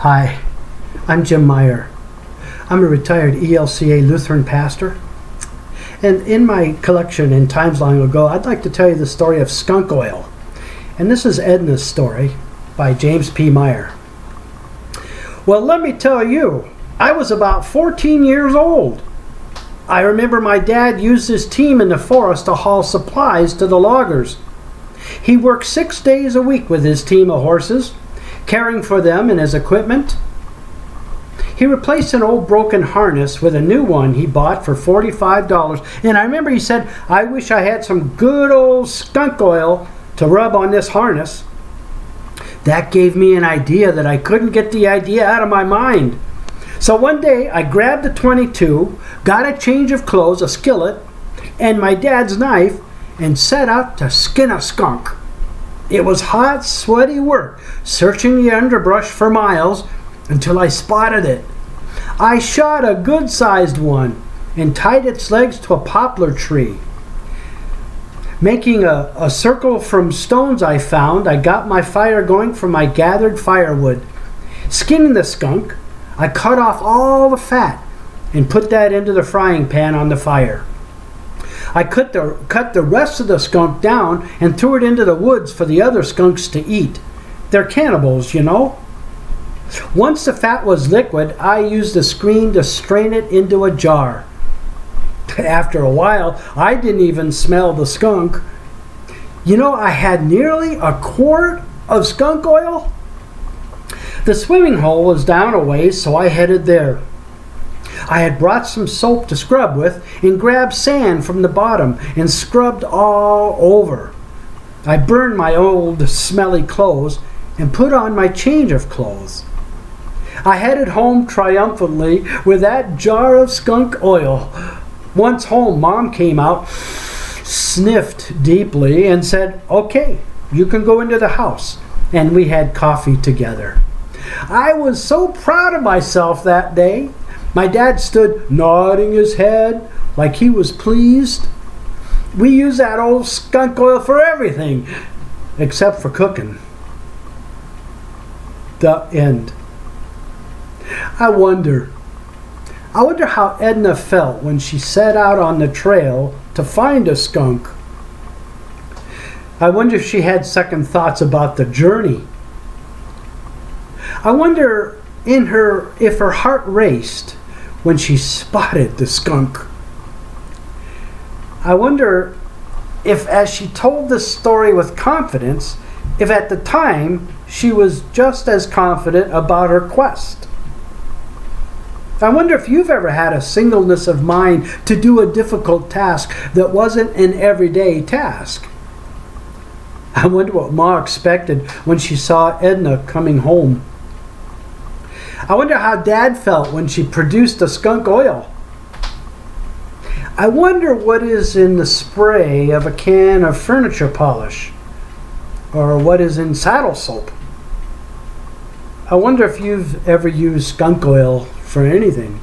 Hi, I'm Jim Meyer. I'm a retired ELCA Lutheran pastor. And in my collection in times long ago, I'd like to tell you the story of skunk oil. And this is Edna's story by James P. Meyer. Well, let me tell you, I was about 14 years old. I remember my dad used his team in the forest to haul supplies to the loggers. He worked six days a week with his team of horses, caring for them and his equipment. He replaced an old broken harness with a new one he bought for $45. And I remember he said, I wish I had some good old skunk oil to rub on this harness. That gave me an idea that I couldn't get the idea out of my mind. So one day I grabbed the 22, got a change of clothes, a skillet, and my dad's knife, and set out to skin a skunk. It was hot, sweaty work, searching the underbrush for miles until I spotted it. I shot a good sized one and tied its legs to a poplar tree. Making a, a circle from stones I found, I got my fire going from my gathered firewood. Skinning the skunk, I cut off all the fat and put that into the frying pan on the fire. I cut the, cut the rest of the skunk down and threw it into the woods for the other skunks to eat. They're cannibals, you know. Once the fat was liquid, I used a screen to strain it into a jar. After a while, I didn't even smell the skunk. You know, I had nearly a quart of skunk oil. The swimming hole was down a ways, so I headed there. I had brought some soap to scrub with and grabbed sand from the bottom and scrubbed all over. I burned my old smelly clothes and put on my change of clothes. I headed home triumphantly with that jar of skunk oil. Once home, Mom came out, sniffed deeply, and said, Okay, you can go into the house. And we had coffee together. I was so proud of myself that day. My dad stood nodding his head like he was pleased. We use that old skunk oil for everything except for cooking. The end. I wonder. I wonder how Edna felt when she set out on the trail to find a skunk. I wonder if she had second thoughts about the journey. I wonder in her if her heart raced when she spotted the skunk. I wonder if as she told this story with confidence, if at the time she was just as confident about her quest. I wonder if you've ever had a singleness of mind to do a difficult task that wasn't an everyday task. I wonder what Ma expected when she saw Edna coming home. I wonder how Dad felt when she produced the skunk oil. I wonder what is in the spray of a can of furniture polish or what is in saddle soap. I wonder if you've ever used skunk oil for anything.